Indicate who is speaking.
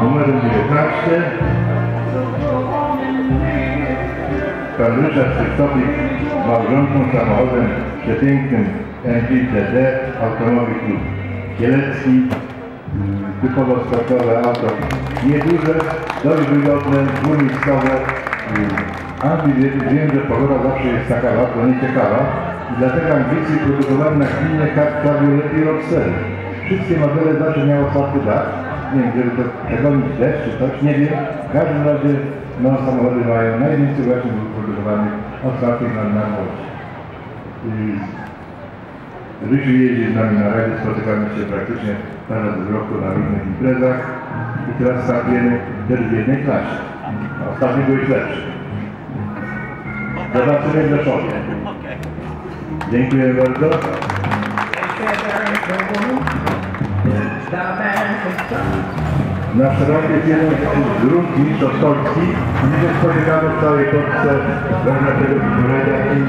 Speaker 1: numerem 19 Pan Ryszard Krzysztofik małżonką samochodem przepięknym MGTD Automobil Klub Kielecki. Typowo sportowe auto. Nieduże, dość wygodne, dwumiejscowe Anglii wie- wiem, że pogoda zawsze jest taka bardzo nieciekawa dlatego Anglicy produkowali na chwilę kabriolet i. Wszystkie modele zawsze miały otwarty dach, nie wiem, żeby to przegonić deszcz czy coś, nie wiem. W każdym razie no, samochody mają najwięcej właśnie był produkowanych otwartych na nadwozie. Rysiu jeździ z nami na rajdy, spotykamy się praktycznie razy w roku na różnych imprezach i teraz startujemy też w jednej klasie. Ostatnio byłeś lepszy. Zobaczymy w Rzeszowie. Dziękuję bardzo. Na szerokie jeden z dróg mistrzostw Polski. Dzisiaj spotykamy w całej Polsce w ramach tego wydarzenia